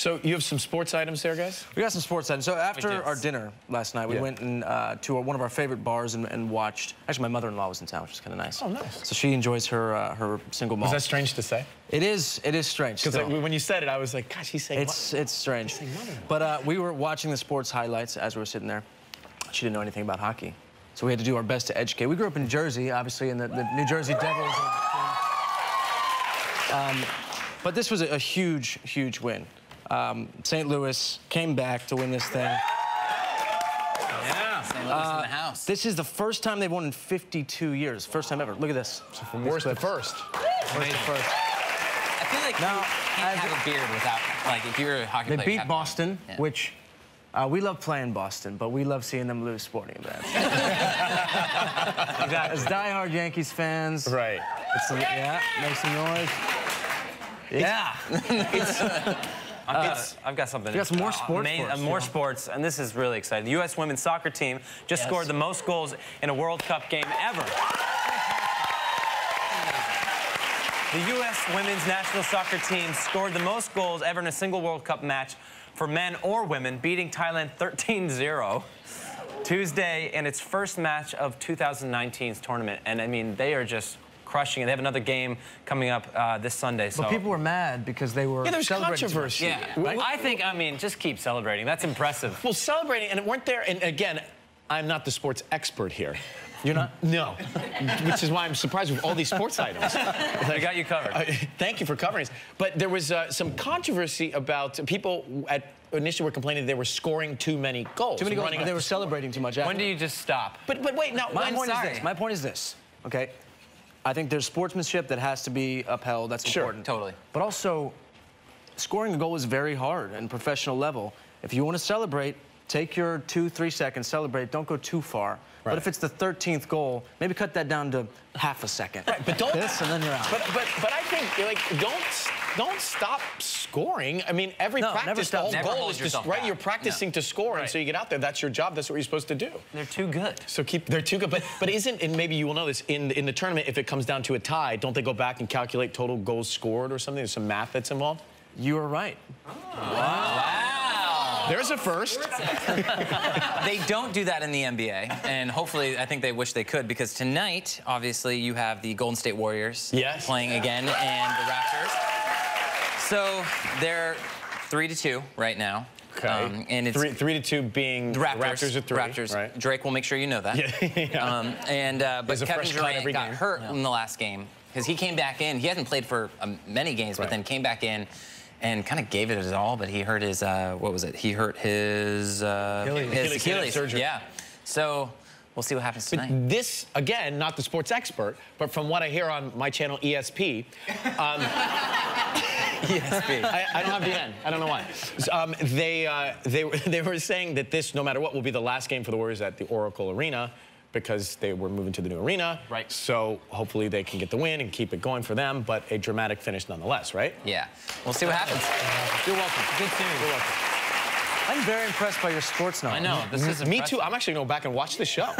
So you have some sports items there, guys? We got some sports items. So after our dinner last night, we Yeah. went and, uh, to one of our favorite bars and, and watched. Actually, my mother-in-law was in town, which is kind of nice. Oh, nice. So she enjoys her uh, her single malt. Is that strange to say? It is. It is strange. Because like, when you said it, I was like, gosh, he's saying It's it's strange. But uh, we were watching the sports highlights as we were sitting there. She didn't know anything about hockey, so we had to do our best to educate. We grew up in Jersey, obviously, in the, the New Jersey Devils. Um, but this was a, a huge, huge win. Um, St. Louis came back to win this thing. Yeah. St. Louis in the house. This is the first time they've won in 52 years. First time ever. Look at this. from worst to first. Worst to first. I feel like Now, you can't I've- have a beard without, like, if you're a hockey They player. you beat Boston, Yeah. which uh, we love playing Boston, but we love seeing them lose sporting events. As diehard Yankees fans, Right. It's a, yeah, make some noise. Yeah. I've, got, I've got something. You got some more sports Ama- for us, uh, more yeah. sports, and this is really exciting. The U.S. women's soccer team just Yes. scored the most goals in a World Cup game ever. The U.S. women's national soccer team scored the most goals ever in a single World Cup match for men or women, beating Thailand 13-0 Tuesday in its first match of 2019's tournament. And I mean, they are just crushing it. They have another game coming up uh, this Sunday. So But people were mad because they were Yeah, there's celebrating controversy. yeah, Right? I think, I mean, just keep celebrating. That's impressive. Well, celebrating, and weren't there, and again, I'm not the sports expert here. You're not? No. Which is why I'm surprised with all these sports items. I got you covered. Uh, thank you for covering this. But there was uh, some controversy about people at initially were complaining they were scoring too many goals. Too many goals. running They were the score. celebrating too much. when do you just stop? But but wait, now My I'm point sorry. is this. My point is this. Okay, I think there's sportsmanship that has to be upheld. That's Sure, important. totally. But also, scoring a goal is very hard and professional level. If you want to celebrate, take your two, three seconds, celebrate. Don't go too far. Right. But if it's the 13th goal, maybe cut that down to half a second. Right, but don't this and then you're out. But but but I think like don't don't stop scoring. I mean, every No, never practice, the whole Never goal is to right. You're practicing to score, and so you get out there. That's your job. That's what you're supposed to do. They're too good. So keep they're too good. But but isn't and maybe you will know this in in the tournament if it comes down to a tie, don't they go back and calculate total goals scored or something? There's some math that's involved. you are right. Ah. Wow. There's a first. They don't do that in the NBA, and hopefully, I think they wish they could because tonight, obviously, you have the Golden State Warriors Yes. playing again and the Raptors. So they're three to two right now. Um, and it's three three to two being the Raptors. Raptors are three. Raptors. Right. Drake will make sure you know that. Yeah. Um, and uh, but Kevin Durant got game. hurt in the last game because he came back in. He hasn't played for um, many games, but then came back in and kind of gave it his all. But he hurt his uh, what was it? He hurt his uh, Achilles. his Achilles, had surgery. Yeah. So we'll see what happens tonight. But This again, not the sports expert, but from what I hear on my channel ESP, um, ESP. I, I don't have the N. I don't know why. Um, they, uh, they, were- they were saying that this, no matter what, will be the last game for the Warriors at the Oracle Arena because they were moving to the new arena. Right. So hopefully they can get the win and keep it going for them, but a dramatic finish nonetheless, right? Yeah. We'll see what happens. You're welcome. Good series. You're welcome. I'm very impressed by your sports knowledge. I know. This is Me impressive. too. I'm actually going to go back and watch the show.